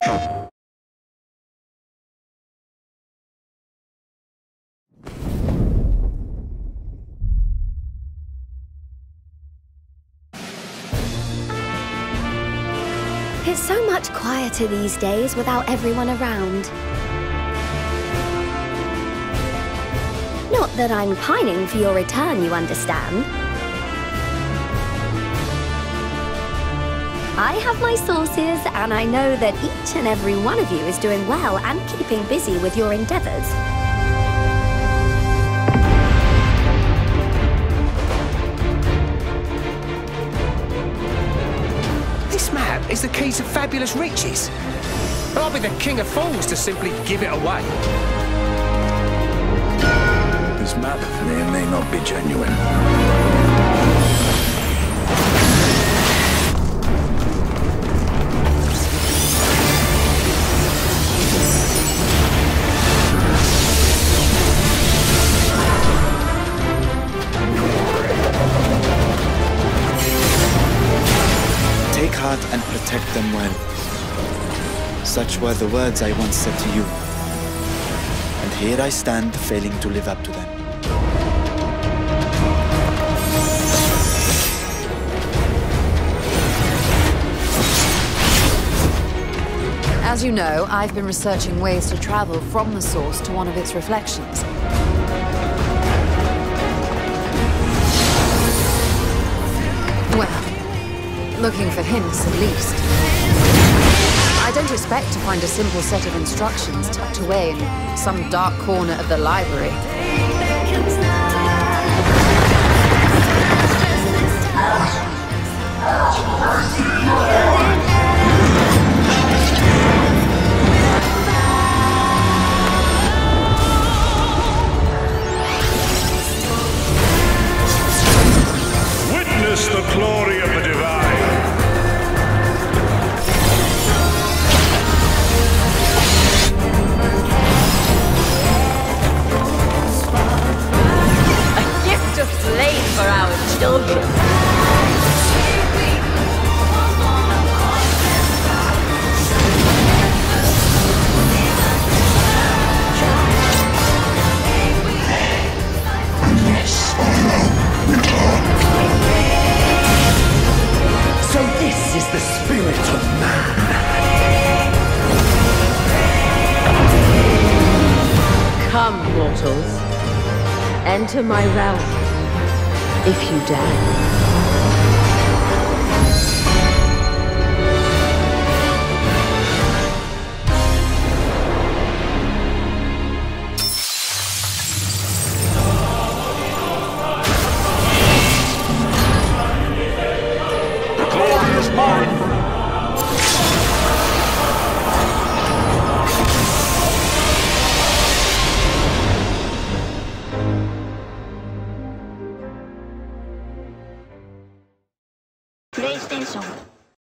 It's so much quieter these days without everyone around. Not that I'm pining for your return, you understand. I have my sources, and I know that each and every one of you is doing well and keeping busy with your endeavors. This map is the key to fabulous riches. I'll be the king of fools to simply give it away. This map may or may not be genuine. Heart and protect them well. Such were the words I once said to you. And here I stand, failing to live up to them. As you know, I've been researching ways to travel from the source to one of its reflections. Looking for hints at least. I don't expect to find a simple set of instructions tucked away in some dark corner of the library. Witness the glory So this is the spirit of man. Come, mortals. Enter my realm, if you dare. 销毁